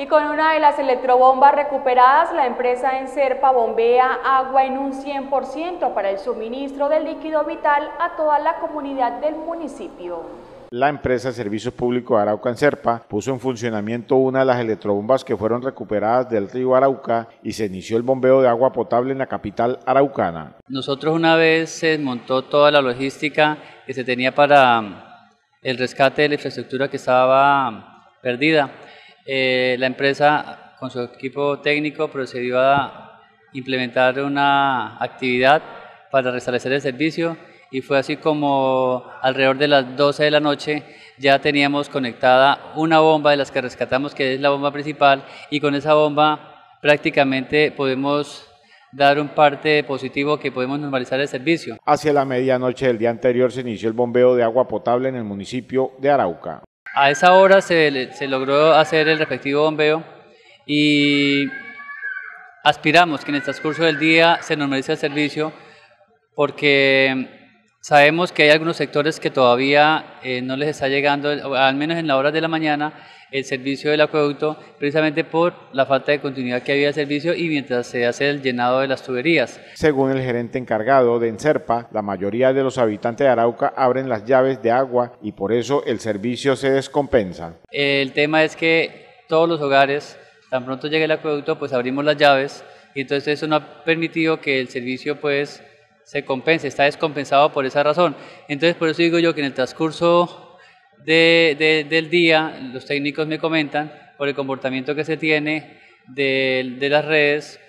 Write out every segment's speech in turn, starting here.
Y con una de las electrobombas recuperadas, la empresa Enserpa bombea agua en un 100% para el suministro del líquido vital a toda la comunidad del municipio. La empresa Servicios Públicos de Arauca Enserpa puso en funcionamiento una de las electrobombas que fueron recuperadas del río Arauca y se inició el bombeo de agua potable en la capital araucana. Nosotros una vez se montó toda la logística que se tenía para el rescate de la infraestructura que estaba perdida eh, la empresa con su equipo técnico procedió a implementar una actividad para restablecer el servicio y fue así como alrededor de las 12 de la noche ya teníamos conectada una bomba de las que rescatamos, que es la bomba principal, y con esa bomba prácticamente podemos dar un parte positivo que podemos normalizar el servicio. Hacia la medianoche del día anterior se inició el bombeo de agua potable en el municipio de Arauca. A esa hora se, se logró hacer el respectivo bombeo y aspiramos que en el transcurso del día se normalice el servicio porque sabemos que hay algunos sectores que todavía eh, no les está llegando, al menos en la hora de la mañana, el servicio del acueducto, precisamente por la falta de continuidad que había de servicio y mientras se hace el llenado de las tuberías. Según el gerente encargado de Enserpa, la mayoría de los habitantes de Arauca abren las llaves de agua y por eso el servicio se descompensa. El tema es que todos los hogares, tan pronto llegue el acueducto, pues abrimos las llaves y entonces eso no ha permitido que el servicio pues se compense, está descompensado por esa razón. Entonces por eso digo yo que en el transcurso de, del día, los técnicos me comentan, por el comportamiento que se tiene de, de las redes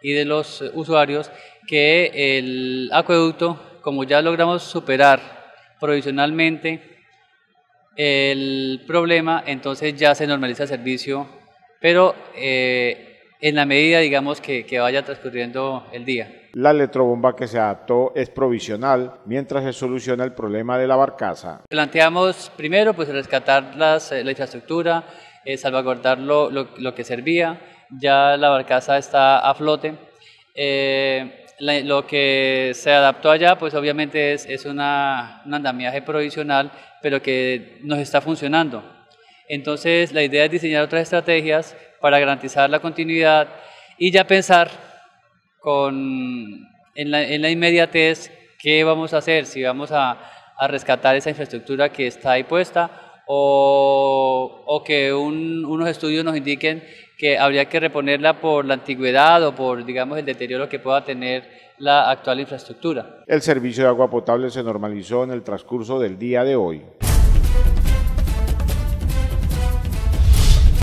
y de los usuarios, que el acueducto, como ya logramos superar provisionalmente el problema, entonces ya se normaliza el servicio, pero eh, en la medida, digamos, que, que, vaya transcurriendo el día. La electrobomba que se adaptó es provisional mientras se soluciona el problema de la barcaza. Planteamos primero pues rescatar las, eh, la infraestructura, eh, salvaguardar lo, lo, lo, que servía, ya la barcaza está a flote. Eh, la, lo que se adaptó allá pues obviamente es, es una, un andamiaje provisional, pero que nos está funcionando. Entonces la idea es diseñar otras estrategias para garantizar la continuidad y ya pensar con, en, la, inmediatez qué vamos a hacer, si vamos a, rescatar esa infraestructura que está ahí puesta o, o que un, unos estudios nos indiquen que habría que reponerla por la antigüedad o por, digamos, el deterioro que pueda tener la actual infraestructura. El servicio de agua potable se normalizó en el transcurso del día de hoy.